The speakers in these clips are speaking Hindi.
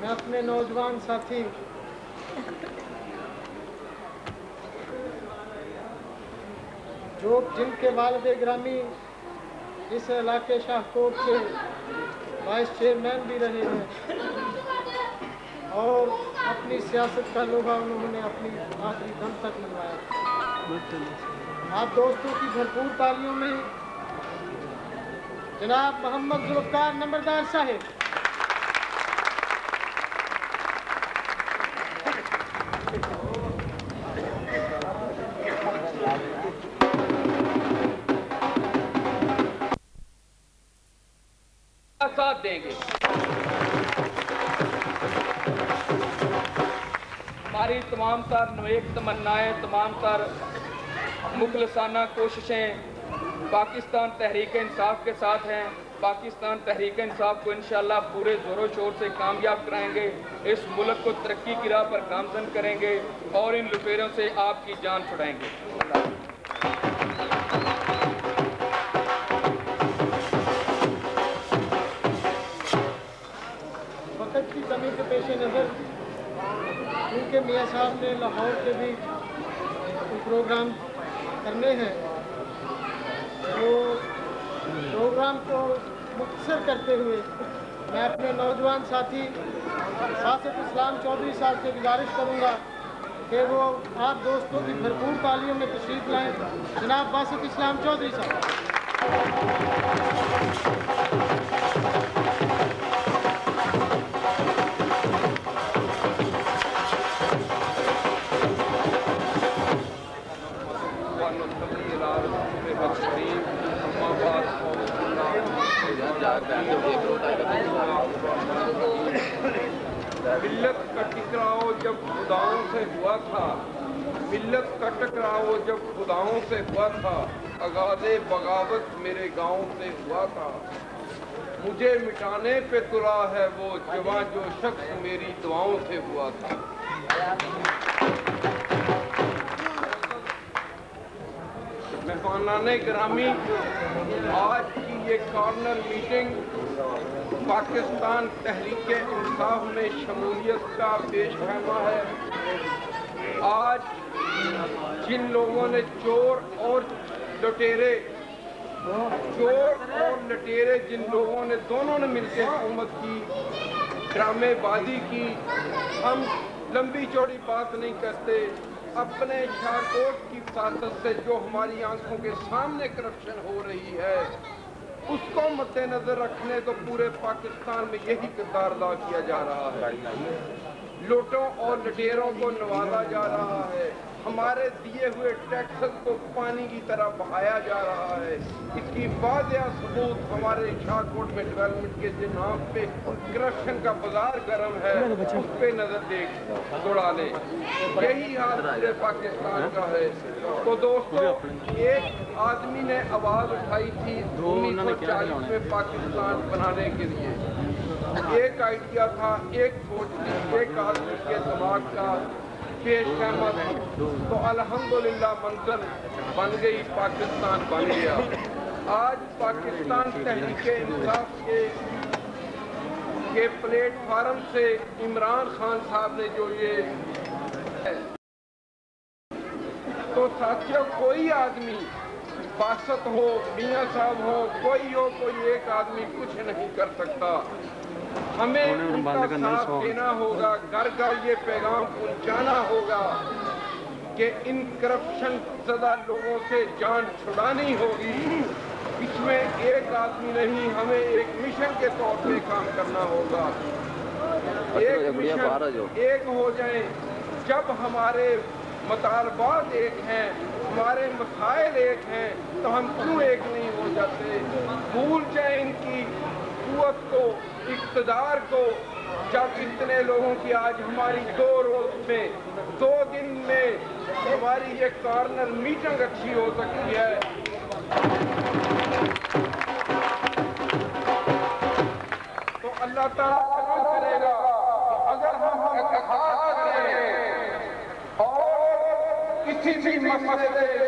मैं अपने नौजवान साथी। जो जिनके वालद ग्रामी इस इलाके शाहकोट के वाइस चेयरमैन भी रहे हैं और अपनी सियासत का लोहा उन्होंने अपनी आखिरी दम तक मनवाया। आप दोस्तों की भरपूर तालियों में जनाब मोहम्मद जुल्फकार नंबरदार साहिब। साथ देंगे। हमारी तमाम तर नवेक तमन्नाएँ, तमाम तर मुखलसाना कोशिशें पाकिस्तान तहरीक इंसाफ के साथ हैं। पाकिस्तान तहरीक इंसाफ को इंशाल्लाह पूरे ज़ोरों शोर से कामयाब कराएँगे। इस मुल्क को तरक्की की राह पर गामजन करेंगे और इन लुटेरों से आपकी जान छुड़ाएँगे। वक्त की कमी के पेश नज़र, क्योंकि मियाँ साहब ने लाहौर के भी प्रोग्राम करने हैं तो प्रोग्राम को मुख्तर करते हुए मैं अपने नौजवान साथी सासिफ इस्लाम चौधरी साहब से गुजारिश करूँगा कि वो आप दोस्तों की भरपूर तालियों में तशरीफ़ लाएँ। जनाब बासिफ इस्लाम चौधरी साहब। जब खुदाओं से हुआ था, मिल्लत का टकराव जब खुदाओं से हुआ था, अगाधे बगावत मेरे गाँव से हुआ था। मुझे मिटाने पे तुला है वो जवा जो शख्स मेरी दुआओं से हुआ था। मेहमानान ग्रामी आज की ये कॉर्नर मीटिंग पाकिस्तान तहरीक इंसाफ में शमूलियत का पेश खैमा है। आज जिन लोगों ने चोर और लुटेरे, चोर और लटेरे जिन लोगों ने दोनों ने मिलकर हुकूमत की, ड्रामेबाजी की, हम लंबी चौड़ी बात नहीं करते। अपने शाहकोट की फासत से जो हमारी आँखों के सामने करप्शन हो रही है उसको मद्देनजर रखने तो पूरे पाकिस्तान में यही किरदार अदा किया जा रहा है। लूटों और लटेरों को नवाजा जा रहा है। हमारे दिए हुए टैक्स को पानी की तरह बहाया जा रहा है। इसकी वादिया सबूत हमारे शाहकोट में डेवलपमेंट के जनाब पे करप्शन का बाज़ार गर्म है। उस पे नज़र देख दौड़ा ले। यही हाल पूरे पाकिस्तान का है। तो दोस्तों एक आदमी ने आवाज़ उठाई थी उन्नीस सौ चालीस में पाकिस्तान बनाने के लिए। एक आइडिया था, एक सोच एक आदमी के दिमाग का पेश थी तो अल्हम्दुलिल्लाह मंजर बन गई, पाकिस्तान बन गया। आज पाकिस्तान तहरीक इंसाफ के के प्लेटफार्म से इमरान खान साहब ने जो ये तो साथियों, कोई आदमी बासत हो, मियाँ साहब हो, कोई हो, कोई एक आदमी कुछ नहीं कर सकता। हमें उनका साथ देना होगा। घर घर ये पैगाम पहुंचाना होगा कि इन करप्शन सदा लोगों से जान छुड़ानी होगी। इसमें एक आदमी नहीं हमें एक मिशन के तौर पे काम करना होगा। एक मिशन एक हो जाए जब हमारे मुतालबात एक हैं हमारे मसाइल एक हैं तो हम क्यों एक नहीं हो जाते? भूल जाए इनकी। कुत को, इकतदार को जब इतने लोगों की आज हमारी दो रोज में, दो दिन में हमारी ये कॉर्नर मीटिंग अच्छी हो सकती है। तो अल्लाह ताला करेगा अगर हम करें और किसी भी मसले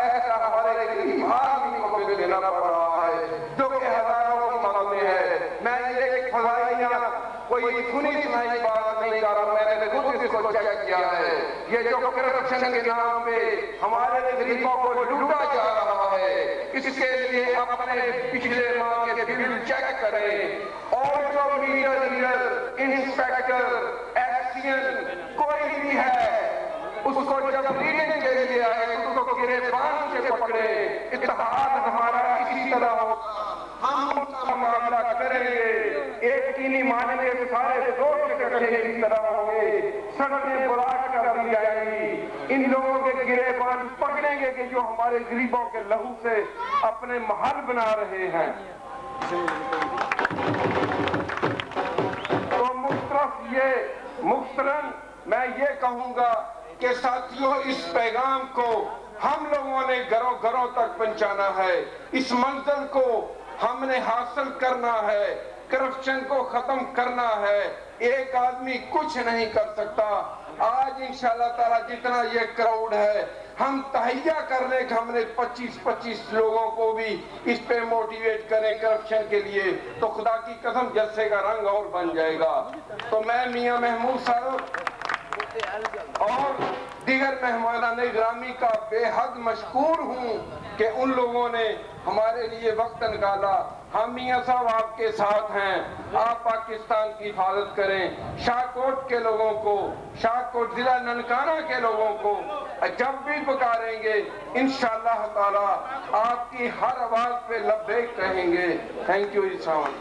कोई सुनी सुनाई बात नहीं कर रहा, मैंने खुद इसको चेक किया है। ये जो करप्शन के नाम पे हमारे गरीबों को लूटा जा रहा है, इसके लिए अपने पिछले माह के बिल चेक करें। और जो मीटर रीडर इंस्पेक्टर एक्सियन कोई भी है, उसको जब रीडिंग के लिए आए, उसको गिरेबान से पकड़े इतिहाद हमारा इसी तरह हो हम उनका मामला करेंगे एक ही नहीं मानेंगे तो सारे दोस्त इकट्ठे तरह होंगे सड़कें बुलाट कर दी जाएँगी। इन लोगों के गिरेबान पकड़ेंगे कि जो हमारे गरीबों के लहू से अपने महल बना रहे हैं। तो मुख्तरफ ये मुख्तरन मैं ये कहूँगा कि साथियों, इस पैगाम को हम लोगों ने घरों घरों तक पहुंचाना है। इस मंजिल को हमने हासिल करना है। करप्शन को खत्म करना है। एक आदमी कुछ नहीं कर सकता। आज इंशाल्लाह ताला जितना ये क्राउड है, हम तहैया कर ले कि हमने 25-25 लोगों को भी इस पे मोटिवेट करें करप्शन के लिए। तो खुदा की कसम जलसे का रंग और बन जाएगा। तो मैं मियाँ महमूद साहब और दीगर मेहमान ग्रामी का बेहद मशहूर हूँ कि उन लोगों ने हमारे लिए वक्त निकाला। हम मियाँ साहब आपके साथ हैं। आप पाकिस्तान की हिफाजत करें। शाहकोट के लोगों को, शाहकोट जिला ननकाना के लोगों को जब भी पुकारेंगे इन ताला आपकी हर आवाज़ पे लब्बेक कहेंगे। Thank you इसावन